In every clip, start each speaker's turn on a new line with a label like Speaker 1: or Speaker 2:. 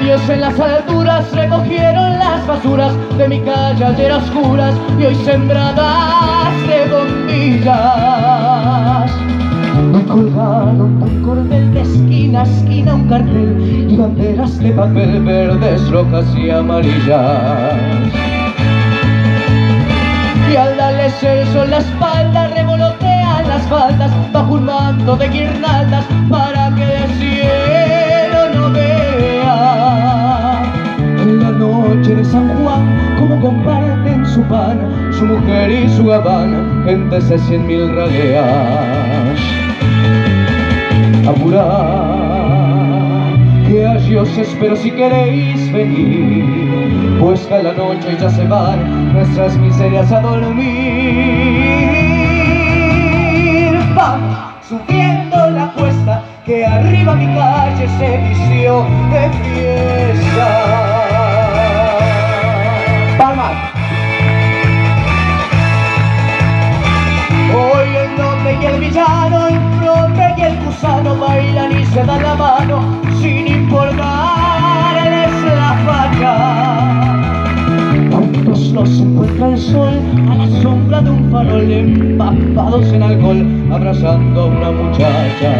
Speaker 1: Dios en las alturas recogieron las basuras de mi calle ayer oscuras y hoy sembradas de bombillas. Me colgaron un cordel de esquina a esquina un cartel y banderas de papel verdes, rojas y amarillas. Y al darles el sol la espalda revolotean las faldas bajo un manto de guirnaldas para su pan su mujer y su gabán gentes de cien mil raleas apurad que allí os espero si queréis venir pues que a la noche ya se van nuestras miserias a dormir. Vamos subiendo la cuesta que arriba mi calle se vició de fiesta el nombre y el gusano bailan y se dan la mano sin importarles la facha. Juntos los encuentra el sol a la sombra de un farol empapados en alcohol abrazando a una muchacha.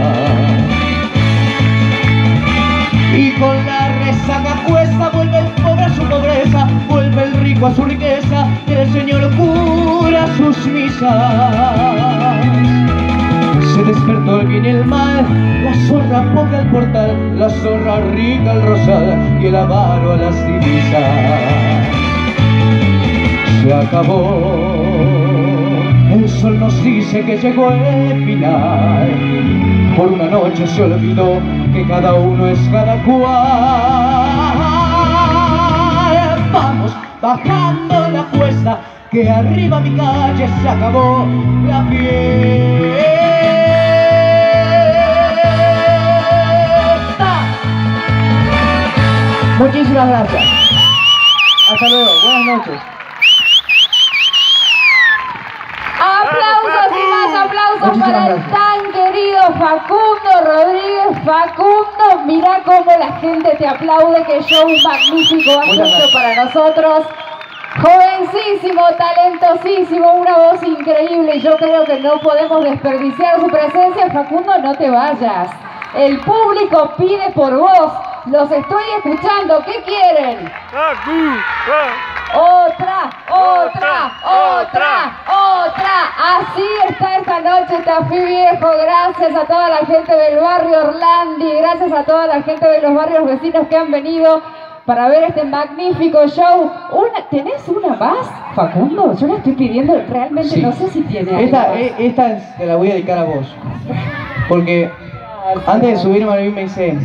Speaker 1: Y con la resaca cuesta vuelve el pobre a su pobreza vuelve el rico a su riqueza el señor cura sus misas despertó el bien y el mal, la zorra pobre al portal, la zorra rica al rosal y el avaro a las divisas. Se acabó, el sol nos dice que llegó el final. Por una noche se olvidó que cada uno es cada cual. Vamos bajando la cuesta, que arriba mi calle se acabó la fiesta. Muchísimas gracias. Hasta luego. Buenas noches.
Speaker 2: Aplausos y más aplausos
Speaker 1: Muchísimas
Speaker 2: para el tan querido Facundo Rodríguez. Facundo, mira cómo la gente te aplaude, que show magnífico has hecho para nosotros. Jovencísimo, talentosísimo, una voz increíble y yo creo que no podemos desperdiciar su presencia. Facundo, no te vayas. El público pide por vos. Los estoy escuchando. ¿Qué quieren? Otra, otra, otra, otra. Así está esta noche Tafí Viejo. Gracias a toda la gente del barrio Orlandi. Gracias a toda la gente de los barrios vecinos que han venido para ver este magnífico show. Una, ¿Tenés una más, Facundo? Yo la estoy pidiendo, realmente
Speaker 1: Sí.
Speaker 2: no sé si tiene
Speaker 1: Esta,
Speaker 2: algo más.
Speaker 1: e- esta es- te la voy a dedicar a vos. Porque antes de subirme a mí me dice,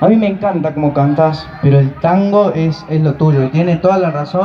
Speaker 1: a mí me encanta cómo cantas, pero el tango es, es lo tuyo y tiene toda la razón.